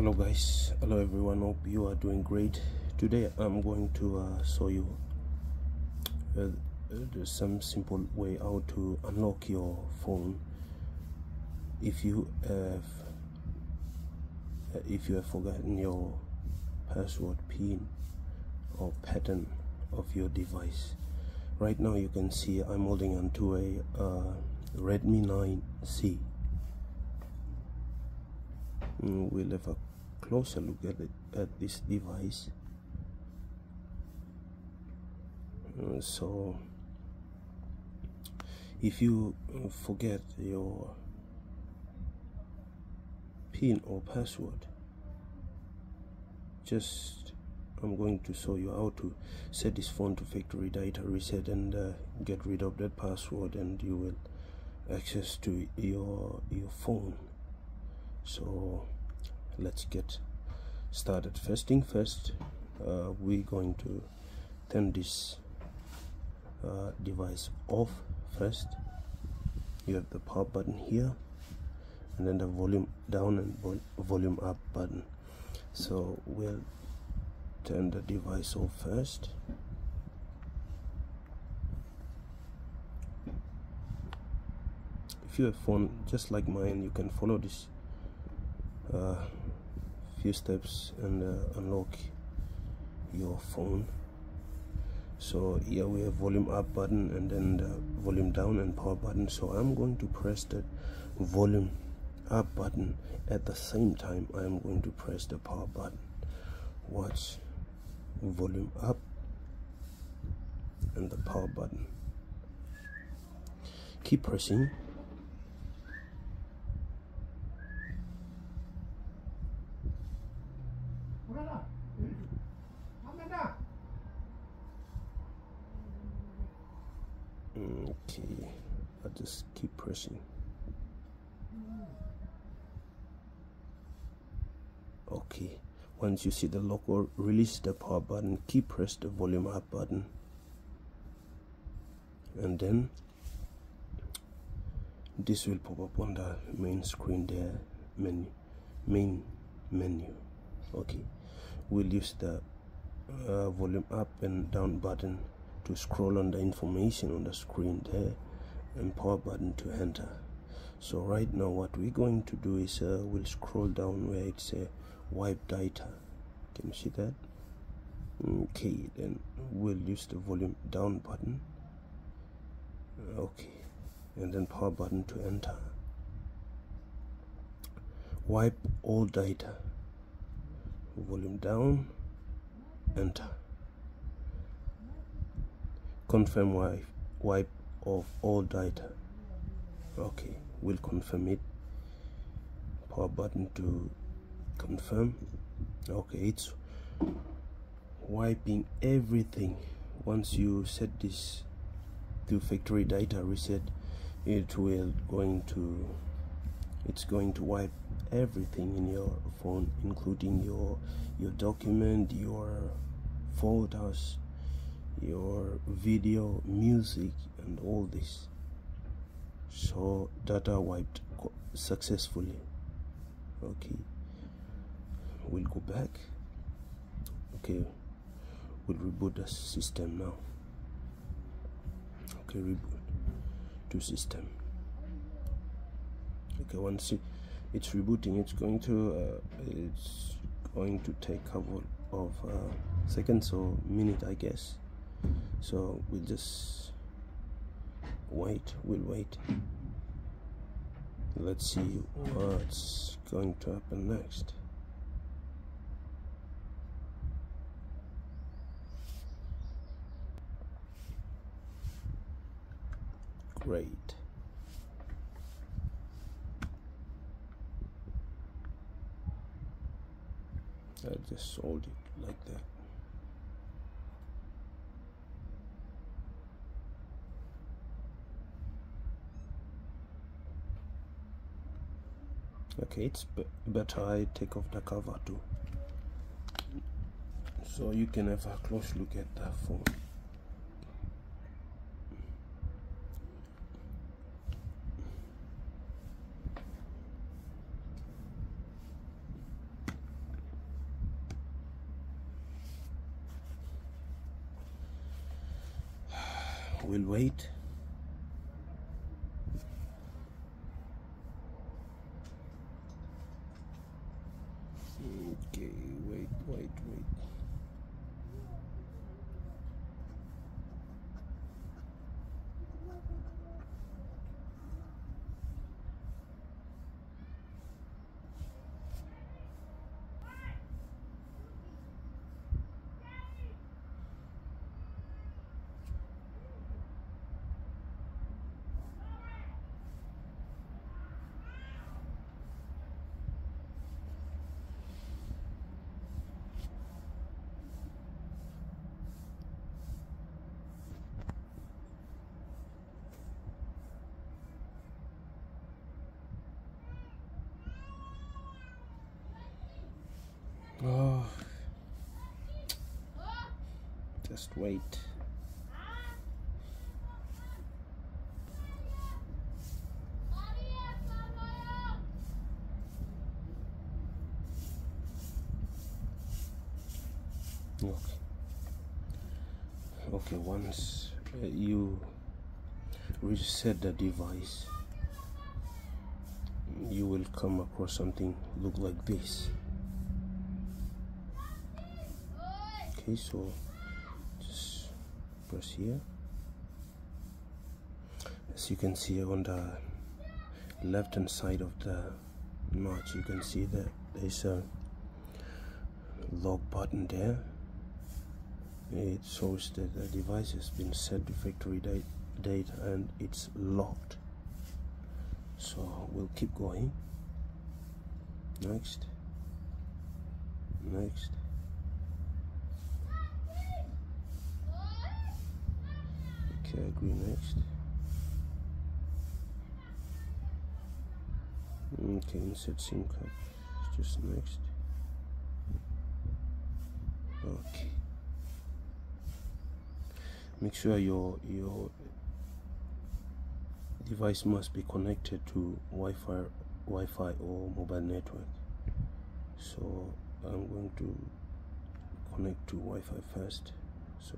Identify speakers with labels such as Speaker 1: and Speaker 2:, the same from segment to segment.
Speaker 1: hello guys. Hello everyone. Hope you are doing great. Today i'm going to uh, show you uh, uh some simple way how to unlock your phone. If you have uh, if you have forgotten your password pin or pattern of your device. Right now you can see i'm holding onto a uh, redmi 9c Mm, we'll have a closer look at it at this device. Uh, so if you forget your pin or password just I'm going to show you how to set this phone to factory data reset and uh, get rid of that password and you will access to your your phone. So let's get started. First thing first uh, we're going to turn this uh, device off first. You have the power button here and then the volume down and vol volume up button. So we'll turn the device off first. If you have phone just like mine you can follow this uh, few steps and uh, unlock your phone. So here we have volume up button and then the volume down and power button. So I'm going to press the volume up button at the same time I'm going to press the power button. Watch volume up and the power button. Keep pressing okay I just keep pressing. Okay once you see the logo release the power button keep press the volume up button. And then this will pop up on the main screen there menu main menu. Okay we'll use the uh, volume up and down button to scroll on the information on the screen there and power button to enter. So right now what we're going to do is uh, we'll scroll down where it's a uh, wipe data. Can you see that? Okay then we'll use the volume down button. Okay and then power button to enter. Wipe all data. Volume down enter confirm wipe wipe of all data okay we'll confirm it. Power button to confirm. Okay it's wiping everything. Once you set this to factory data reset it will going to it's going to wipe everything in your phone including your your document your photos your video music and all this. So data wiped successfully. Okay. We'll go back. Okay. We'll reboot the system now. Okay reboot to system. Okay once it's rebooting it's going to uh, it's going to take a couple of uh, seconds or minute I guess so we'll just wait we'll wait. Let's see what's going to happen next. Great. I just sold it like that okay it's better I take off the cover too. So you can have a close look at the phone we'll wait okay wait wait wait Oh, just wait. Okay. Okay, once uh, you reset the device, you will come across something look like this. Okay so just press here. As you can see on the left hand side of the notch you can see that there's a lock button there. It shows that the device has been set to factory date, date and it's locked. So we'll keep going. Next. Next Okay, agree next. Okay, insert SIM card. Just next. Okay. Make sure your your device must be connected to Wi-Fi, Wi-Fi or mobile network. So I'm going to connect to Wi-Fi first. So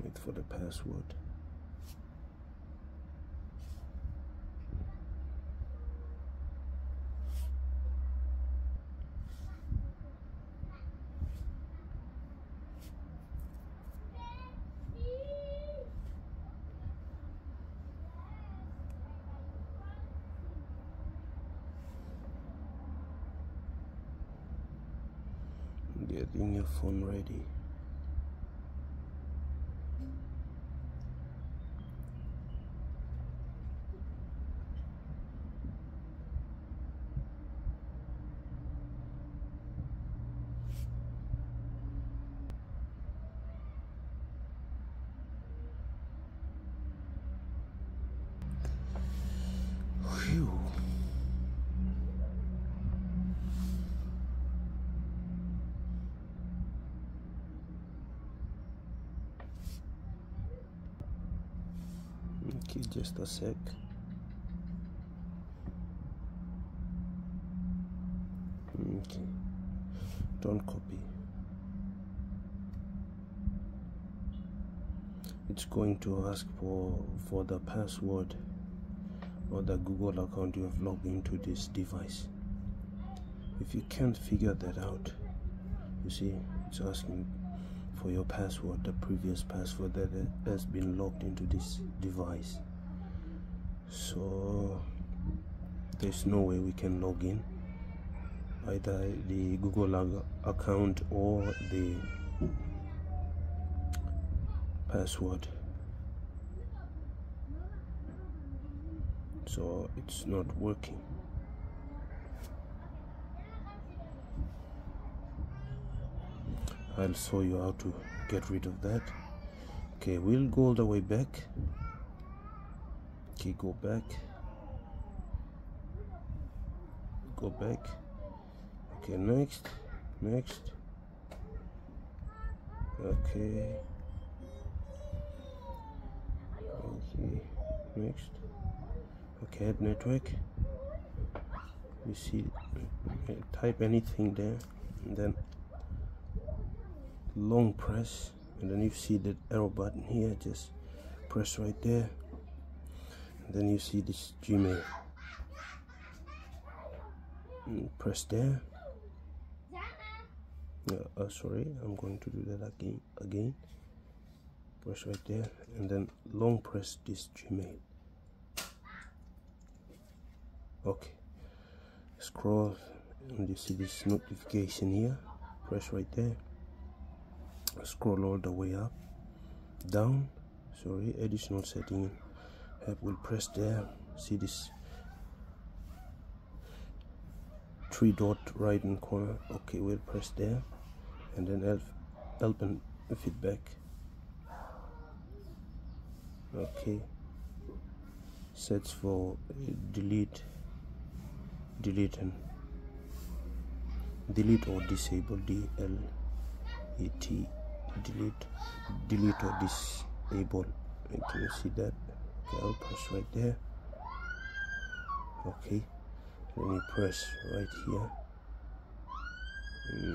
Speaker 1: wait for the password. Getting your phone ready Just a sec. Okay, don't copy. It's going to ask for for the password or the Google account you have logged into this device. If you can't figure that out, you see, it's asking for your password, the previous password that has been logged into this device. So there's no way we can log in, either the Google account or the password. so it's not working I'll show you how to get rid of that. Okay we'll go all the way back. Okay go back. Go back. Okay next next. Okay. Okay next. Okay add network. You see type anything there and then long press and then you see the arrow button here just press right there. And then you see this gmail. And press there. Uh, sorry i'm going to do that again again. Press right there and then long press this gmail. Okay scroll and you see this notification here. Press right there scroll all the way up down sorry additional setting help will press there. See this three dot right in corner okay we'll press there. And then help help and feedback. Okay. Sets for uh, delete delete and delete or disable d l e t delete delete or disable can you see that. Okay i'll press right there. Okay then you press right here.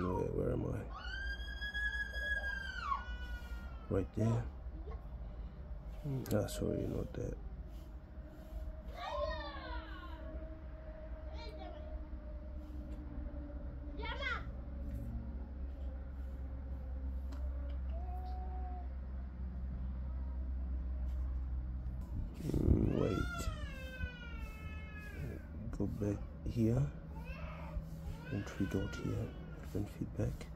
Speaker 1: Where, where am i? Right there. Ah sorry not that go back here. And three dot here open feedback.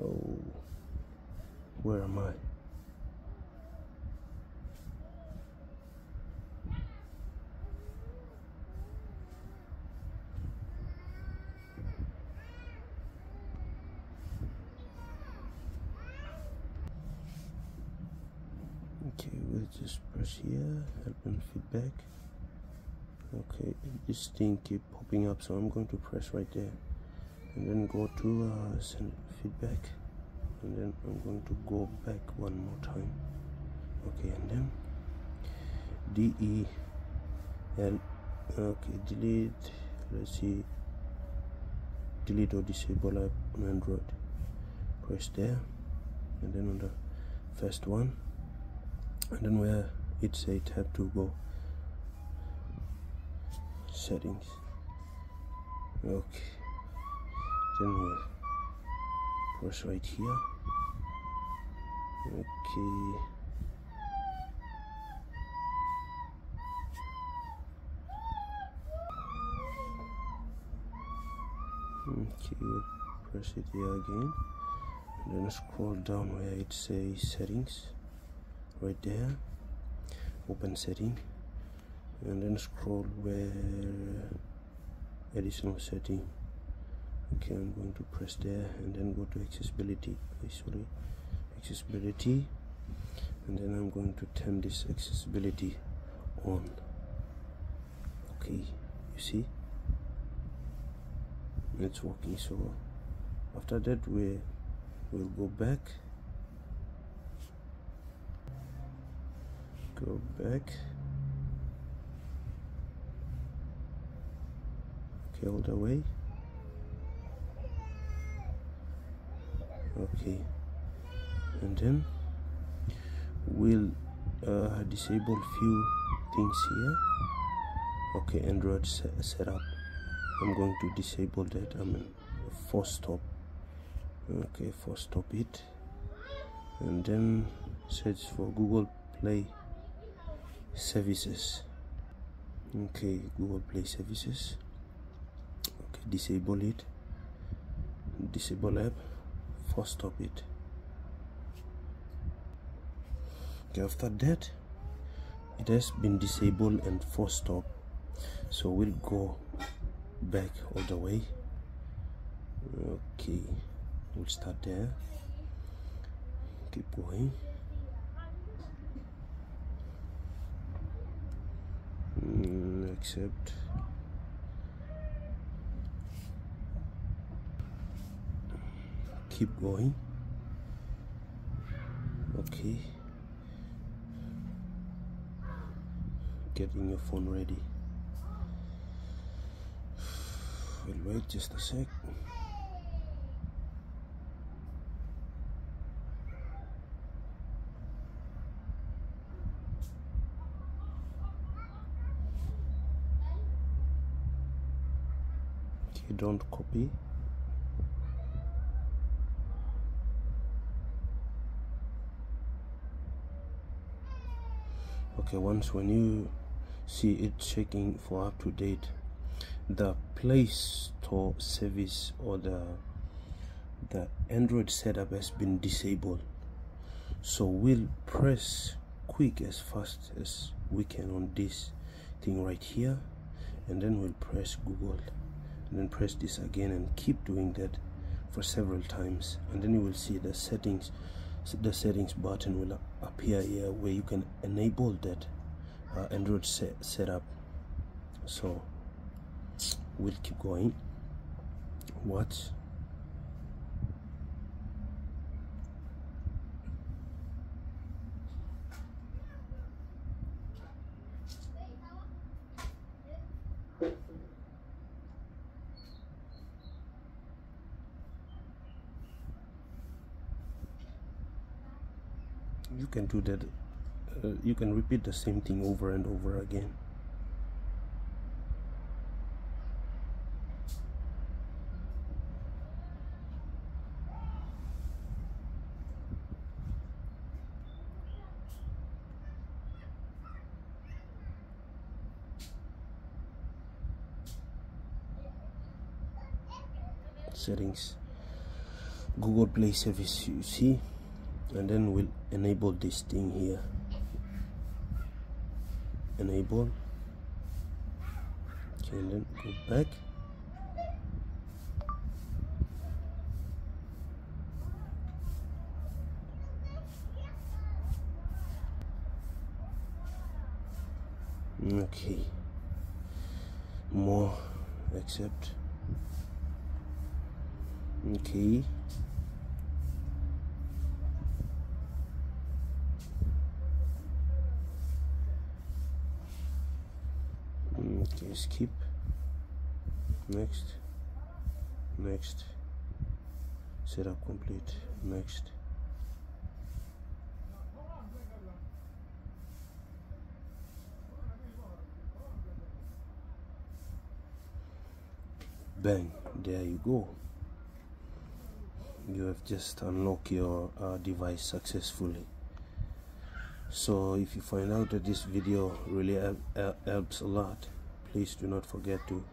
Speaker 1: Oh where am I? Okay we'll just press here open feedback okay this thing keep popping up so I'm going to press right there. And then go to uh, send feedback. And then I'm going to go back one more time. Okay and then D E L okay delete let's see. Delete or disable app on Android. Press there. And then on the first one. And then where it say tab to go settings. Okay. Then we'll press right here. Okay. Okay we'll press it here again. And then scroll down where it says settings. Right there. Open setting and then scroll where additional setting okay i'm going to press there and then go to accessibility. Sorry. Accessibility. And then i'm going to turn this accessibility on. Okay you see? It's working so after that we will go back. Go back all the way. Okay. And then we'll uh, disable few things here. Okay android setup i'm going to disable that i mean force stop. Okay force stop it. And then search for google play services. Okay google play services disable it disable app force stop it. Okay after that it has been disabled and force stop. So we'll go back all the way. Okay we'll start there. Keep going. Mm, accept keep going. Okay. Getting your phone ready. We'll wait just a sec. Okay don't copy. Okay once when you see it checking for up to date the play store service or the the android setup has been disabled. So we'll press quick as fast as we can on this thing right here and then we'll press google and then press this again and keep doing that for several times and then you will see the settings the settings button will appear here where you can enable that uh, android set setup. So we'll keep going. Watch you can do that uh, you can repeat the same thing over and over again. Settings. Google play service you see and then we'll enable this thing here. Enable. Okay and then go back. Okay. More. Accept. Okay okay skip next next setup complete next bang there you go. You have just unlocked your uh, device successfully. So if you find out that this video really helps a lot please do not forget to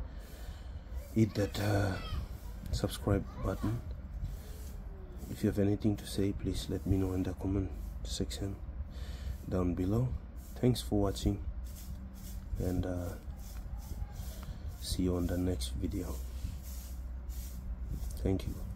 Speaker 1: hit that uh, subscribe button. If you have anything to say please let me know in the comment section down below. Thanks for watching and uh, see you on the next video. Thank you